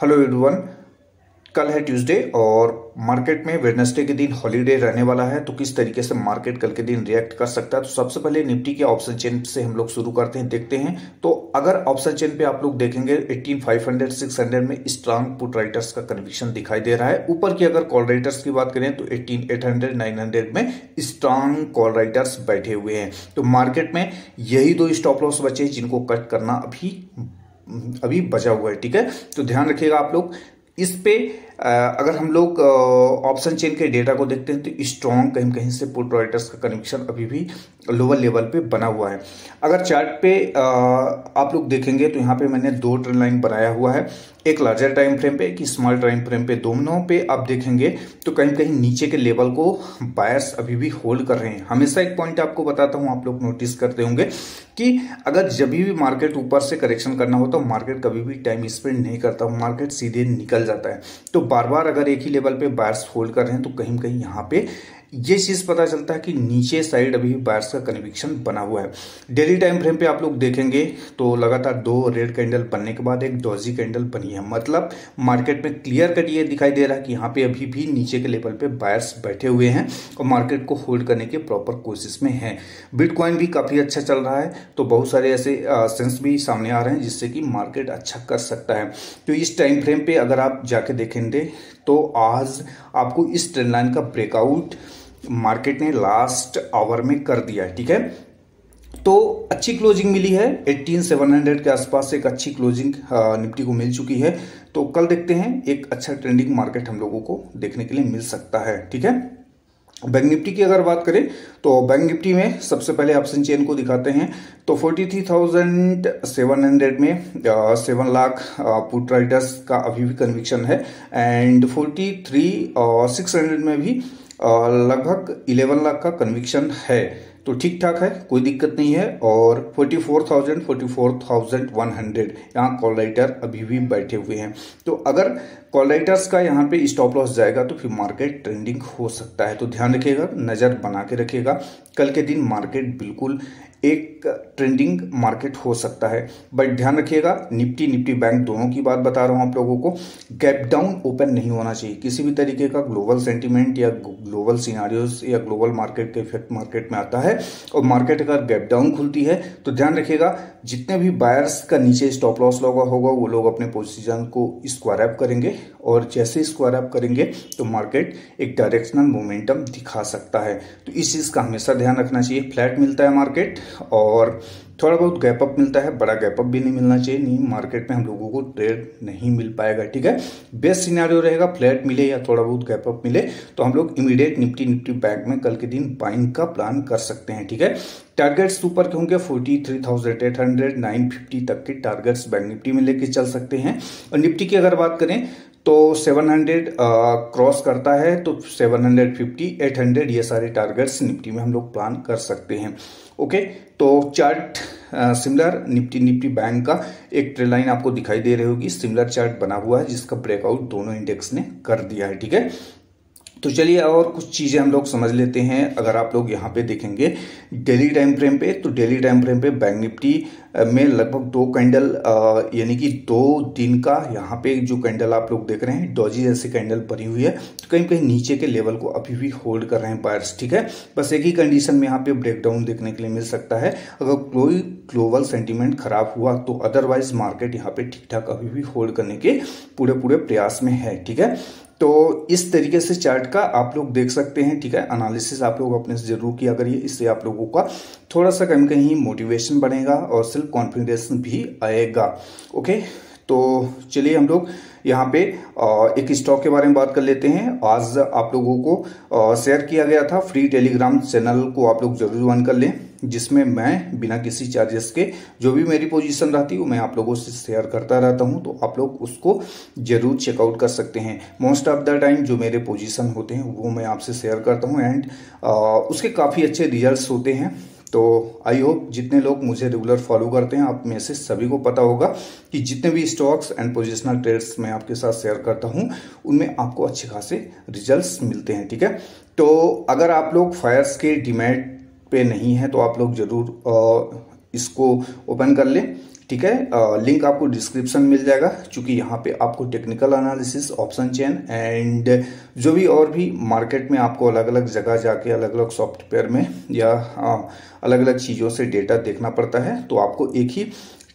Hello everyone कल है Tuesday और मार्केट में वेडनेसडे के दिन हॉलीडे रहने वाला है तो किस तरीके से मार्केट कल के दिन रिएक्ट कर सकता है? तो सबसे पहले निफ्टी के ऑप्शन चेन से हम लोग शुरू करते हैं, देखते हैं। तो अगर ऑप्शन चेन पे आप लोग देखेंगे 18500 600 में स्ट्रांग पुट राइटर्स का कन्विक्शन दिखाई दे रहा है। ऊपर की अगर कॉल राइटर्स की बात करें तो 18800 900 में स्ट्रांग कॉल राइटर्स बैठे हुए हैं। तो मार्केट में यही दो स्टॉप लॉस बचे जिनको कट करना अभी अभी बचा हुआ है ठीक है? तो ध्यान रखिएगा आप लोग। इस पे अगर हम लोग ऑप्शन चेन के डेटा को देखते हैं तो स्ट्रॉन्ग कहीं कहीं से पुट राइटर्स का कनेक्शन अभी भी लोअर लेवल पे बना हुआ है। अगर चार्ट पे आप लोग देखेंगे तो यहाँ पे मैंने दो ट्रेन लाइन बनाया हुआ है। एक लार्जर टाइम फ्रेम पे, एक स्मॉल टाइम फ्रेम पे, दोनों पे आप देखेंगे तो कहीं कहीं नीचे के लेवल को बायर्स अभी भी होल्ड कर रहे हैं। हमेशा एक पॉइंट आपको बताता हूँ, आप लोग नोटिस करते होंगे कि अगर जब भी मार्केट ऊपर से करेक्शन करना हो तो मार्केट कभी भी टाइम स्पेंड नहीं करता मार्केट सीधे निकल जाता है। तो बार बार अगर एक ही लेवल पे बायर्स होल्ड कर रहे हैं तो कहीं कहीं यहाँ पे ये चीज़ पता चलता है कि नीचे साइड अभी बायर्स का कन्विक्शन बना हुआ है। डेली टाइम फ्रेम पे आप लोग देखेंगे तो लगातार दो रेड कैंडल बनने के बाद एक डॉजी कैंडल बनी है। मतलब मार्केट में क्लियर कट ये दिखाई दे रहा है कि यहाँ पे अभी भी नीचे के लेवल पे बायर्स बैठे हुए हैं और मार्केट को होल्ड करने के प्रॉपर कोशिश में है। बिटकॉइन भी काफ़ी अच्छा चल रहा है तो बहुत सारे ऐसे सेंस भी सामने आ रहे हैं जिससे कि मार्केट अच्छा कर सकता है। तो इस टाइम फ्रेम पे अगर आप जाके देखेंगे तो आज आपको इस ट्रेंड लाइन का ब्रेकआउट मार्केट ने लास्ट आवर में कर दिया है, ठीक है? तो अच्छी क्लोजिंग मिली है। 18700 के आसपास एक अच्छी क्लोजिंग निफ्टी को मिल चुकी है। तो कल देखते हैं, एक अच्छा ट्रेंडिंग मार्केट हम लोगों को देखने के लिए मिल सकता है, ठीक है? बैंक निफ्टी की अगर बात करें तो बैंक निफ्टी में सबसे पहले ऑप्शन चेन को दिखाते हैं। तो 43,700 में सेवन लाख पुट राइडर्स का अभी भी कन्विक्शन है। एंड 43 और 600 में भी लगभग 11 लाख का कन्विक्शन है। तो ठीक ठाक है कोई दिक्कत नहीं है और 44,000 44,100 यहाँ कॉल राइटर अभी भी बैठे हुए हैं। तो अगर कॉल राइटर्स का यहाँ पे स्टॉप लॉस जाएगा तो फिर मार्केट ट्रेंडिंग हो सकता है। तो ध्यान रखिएगा नज़र बना के रखिएगा। कल के दिन मार्केट बिल्कुल एक ट्रेंडिंग मार्केट हो सकता है। बट ध्यान रखिएगा, निफ्टी निफ्टी बैंक दोनों की बात बता रहा हूँ आप लोगों को। गैप डाउन ओपन नहीं होना चाहिए। किसी भी तरीके का ग्लोबल सेंटीमेंट या ग्लोबल सिनारियोज या ग्लोबल मार्केट के इफ़ेक्ट मार्केट में आता है और मार्केट अगर गैप डाउन खुलती है। तो ध्यान रखिएगा, जितने भी बायर्स का नीचे स्टॉप लॉस लगा होगा, वो लोग अपने पोजिशन को स्क्वायर अप करेंगे और जैसे स्क्वायर अप करेंगे तो मार्केट एक डायरेक्शनल मोमेंटम दिखा सकता है। तो इस चीज़ का हमेशा ध्यान रखना चाहिए। फ्लैट मिलता है मार्केट और थोड़ा बहुत गैप अप मिलता है, बड़ा गैप अप भी नहीं मिलना चाहिए, नहीं मार्केट में हम लोगों को ट्रेड नहीं मिल पाएगा, ठीक है? बेस्ट सिनारियो रहेगा फ्लैट मिले या थोड़ा बहुत गैप अप मिले तो हम लोग इमीडिएट निफ्टी निफ्टी बैंक में कल के दिन बाइंग का प्लान कर सकते हैं, ठीक है? टारगेट्स ऊपर के होंगे forty three thousand eight hundred nine fifty तक के टारगेट्स बैंक निफ्टी में लेके चल सकते हैं। और निफ्टी की अगर बात करें तो 700 क्रॉस करता है तो 750 800 ये सारे टारगेट्स निफ्टी में हम लोग प्लान कर सकते हैं। ओके तो chart similar Nifty Nifty bank का एक ट्रेड लाइन आपको दिखाई दे रही होगी। सिमिलर चार्ट बना हुआ है, जिसका ब्रेकआउट दोनों इंडेक्स ने कर दिया है, ठीक है? तो चलिए और कुछ चीज़ें हम लोग समझ लेते हैं, अगर आप लोग यहाँ पे देखेंगे डेली टाइम फ्रेम पे तो डेली टाइम फ्रेम पे बैंक निफ्टी में लगभग दो कैंडल यानी कि दो दिन का यहाँ पे जो कैंडल आप लोग देख रहे हैं, डॉजी जैसी कैंडल बनी हुई है। तो कहीं कहीं नीचे के लेवल को अभी भी होल्ड कर रहे हैं बायर्स, ठीक है? बस एक ही कंडीशन में यहाँ पे ब्रेकडाउन देखने के लिए मिल सकता है। अगर कोई ग्लोबल सेंटीमेंट खराब हुआ तो अदरवाइज़ मार्केट यहाँ पे ठीक ठाक अभी भी होल्ड करने के पूरे पूरे प्रयास में है, ठीक है? तो इस तरीके से चार्ट का आप लोग देख सकते हैं, ठीक है? एनालिसिस आप लोग अपने से ज़रूर किया करिए, इससे आप लोगों का थोड़ा सा कहीं कहीं मोटिवेशन बढ़ेगा और सेल्फ कॉन्फिडेंस भी आएगा ओके तो चलिए हम लोग यहाँ पे एक स्टॉक के बारे में बात कर लेते हैं। आज आप लोगों को शेयर किया गया था फ्री टेलीग्राम चैनल को आप लोग ज़रूर ज्वाइन कर लें, जिसमें मैं बिना किसी चार्जेस के जो भी मेरी पोजीशन रहती है, वो मैं आप लोगों से शेयर करता रहता हूँ तो आप लोग उसको ज़रूर चेकआउट कर सकते हैं। मोस्ट ऑफ़ द टाइम जो मेरे पोजीशन होते हैं, वो मैं आपसे शेयर करता हूँ एंड उसके काफ़ी अच्छे रिजल्ट्स होते हैं। तो आई होप जितने लोग मुझे रेगुलर फॉलो करते हैं, आप में से सभी को पता होगा कि जितने भी स्टॉक्स एंड पोजिशनल ट्रेड्स मैं आपके साथ शेयर करता हूँ, उनमें आपको अच्छे खासे रिजल्ट्स मिलते हैं, ठीक है? तो अगर आप लोग फायर्स के डिमेट पे नहीं है तो आप लोग ज़रूर इसको ओपन कर लें, ठीक है? लिंक आपको डिस्क्रिप्शन मिल जाएगा क्योंकि यहाँ पे आपको technical analysis option chain and जो भी और भी मार्केट में आपको अलग अलग जगह जाके अलग अलग सॉफ्टवेयर में या अलग अलग चीज़ों से डेटा देखना पड़ता है तो आपको एक ही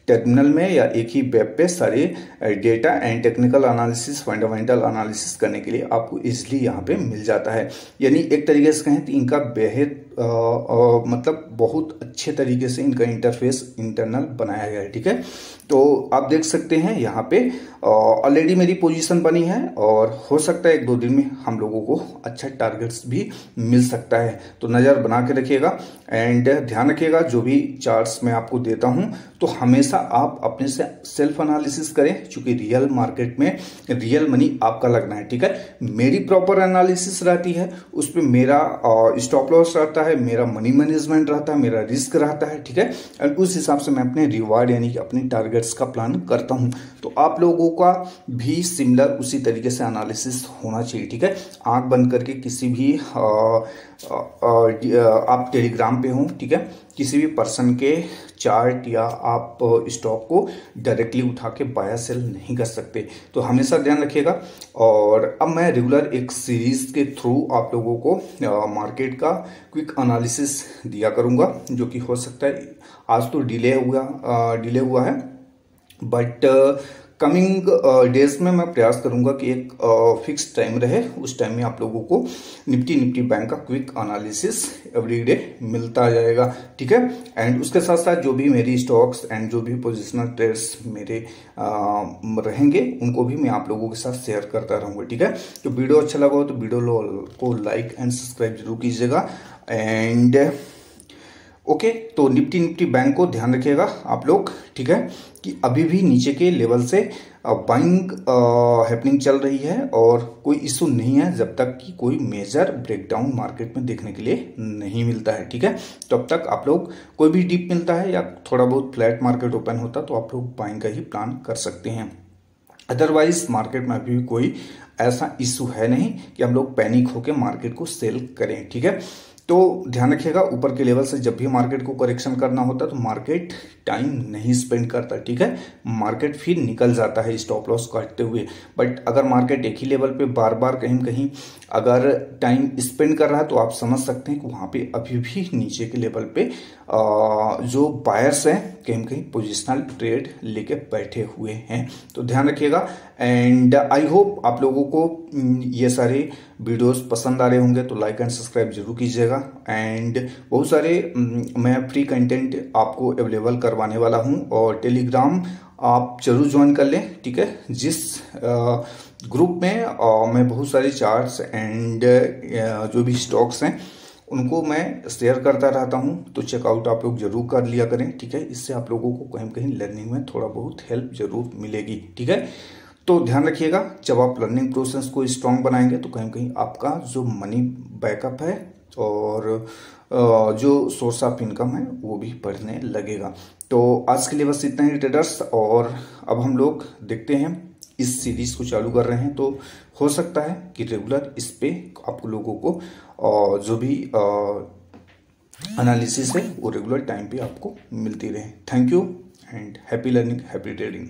टर्मिनल में या एक ही वेब पे सारे data and technical analysis fundamental analysis करने के लिए आपको इजिली यहाँ पे मिल जाता है। यानी एक तरीके से कहें तो इनका बेहद मतलब बहुत अच्छे तरीके से इनका इंटरफेस इंटरनल बनाया गया है, ठीक है? तो आप देख सकते हैं यहाँ पे ऑलरेडी मेरी पोजीशन बनी है और हो सकता है एक दो दिन में हम लोगों को अच्छा टारगेट्स भी मिल सकता है। तो नज़र बना के रखिएगा एंड ध्यान रखिएगा जो भी चार्ट्स मैं आपको देता हूँ तो हमेशा आप अपने से सेल्फ एनालिसिस करें क्योंकि रियल मार्केट में रियल मनी आपका लगना है, ठीक है? मेरी प्रॉपर एनालिसिस रहती है, उस पर मेरा स्टॉप लॉस रहता है मेरा मनी मैनेजमेंट रहता है मेरा रिस्क रहता है ठीक है? एंड उस हिसाब से मैं अपने रिवार्ड यानी कि अपने टारगेट्स का प्लान करता हूँ। तो आप लोगों का भी सिमिलर उसी तरीके से एनालिसिस होना चाहिए ठीक है? आँख बंद करके किसी भी आ, आ, आ, आप टेलीग्राम पे हों ठीक है? किसी भी पर्सन के चार्ट या आप स्टॉक को डायरेक्टली उठा के बाया सेल नहीं कर सकते। तो हमेशा ध्यान रखिएगा। और अब मैं रेगुलर एक सीरीज़ के थ्रू आप लोगों को मार्केट का क्विक अनालिसिस दिया करूँगा, जो कि हो सकता है, आज तो डिले हुआ डिले हुआ है। बट कमिंग डेज़ uh, में मैं प्रयास करूँगा कि एक फिक्स uh, टाइम रहे। उस टाइम में आप लोगों को निफ्टी निफ्टी बैंक का क्विक एनालिसिस एवरी डे मिलता जाएगा ठीक है? एंड उसके साथ साथ जो भी मेरी स्टॉक्स एंड जो भी पोजिशनल ट्रेड्स मेरे uh, रहेंगे उनको भी मैं आप लोगों के साथ शेयर करता रहूँगा ठीक है? तो वीडियो अच्छा लगा हो तो वीडियो को लाइक एंड सब्सक्राइब ज़रूर कीजिएगा। एंड ओके तो निफ्टी निफ्टी बैंक को ध्यान रखिएगा आप लोग, ठीक है? कि अभी भी नीचे के लेवल से बाइंग हैपनिंग चल रही है और कोई इशू नहीं है जब तक कि कोई मेजर ब्रेकडाउन मार्केट में देखने के लिए नहीं मिलता है, ठीक है? तब तो तक आप लोग कोई भी डिप मिलता है या थोड़ा बहुत फ्लैट मार्केट ओपन होता तो आप लोग बाइंग का ही प्लान कर सकते हैं। अदरवाइज़ मार्केट में अभी कोई ऐसा इशू है नहीं कि हम लोग पैनिक होकर मार्केट को सेल करें, ठीक है? तो ध्यान रखिएगा, ऊपर के लेवल से जब भी मार्केट को करेक्शन करना होता है तो मार्केट टाइम नहीं स्पेंड करता, ठीक है? मार्केट फिर निकल जाता है स्टॉप लॉस काटते हुए। बट अगर मार्केट एक ही लेवल पे बार बार कहीं कहीं अगर टाइम स्पेंड कर रहा है तो आप समझ सकते हैं कि वहाँ पे अभी भी नीचे के लेवल पे जो बायर्स हैं, कहीं कहीं पोजिशनल ट्रेड लेके बैठे हुए हैं। तो ध्यान रखिएगा एंड आई होप आप लोगों को ये सारे वीडियोस पसंद आ रहे होंगे तो लाइक एंड सब्सक्राइब ज़रूर कीजिएगा। एंड बहुत सारे मैं फ्री कंटेंट आपको अवेलेबल करवाने वाला हूँ और टेलीग्राम आप ज़रूर ज्वाइन कर लें, ठीक है? जिस ग्रुप में मैं बहुत सारे चार्ट्स एंड जो भी स्टॉक्स हैं, उनको मैं शेयर करता रहता हूँ तो चेकआउट आप लोग ज़रूर कर लिया करें, ठीक है? इससे आप लोगों को कहीं कहीं लर्निंग में थोड़ा बहुत हेल्प ज़रूर मिलेगी, ठीक है? तो ध्यान रखिएगा, जब आप लर्निंग प्रोसेस को स्ट्रांग बनाएँगे तो कहीं कहीं आपका जो मनी बैकअप है और जो सोर्स ऑफ़ इनकम है, वो भी बढ़ने लगेगा। तो आज के लिए बस इतना ही ट्रेडर्स और अब हम लोग देखते हैं, इस सीरीज़ को चालू कर रहे हैं। तो हो सकता है कि रेगुलर इस पे आप लोगों को जो भी एनालिसिस है, वो रेगुलर टाइम पे आपको मिलती रहे। Thank you and happy learning happy trading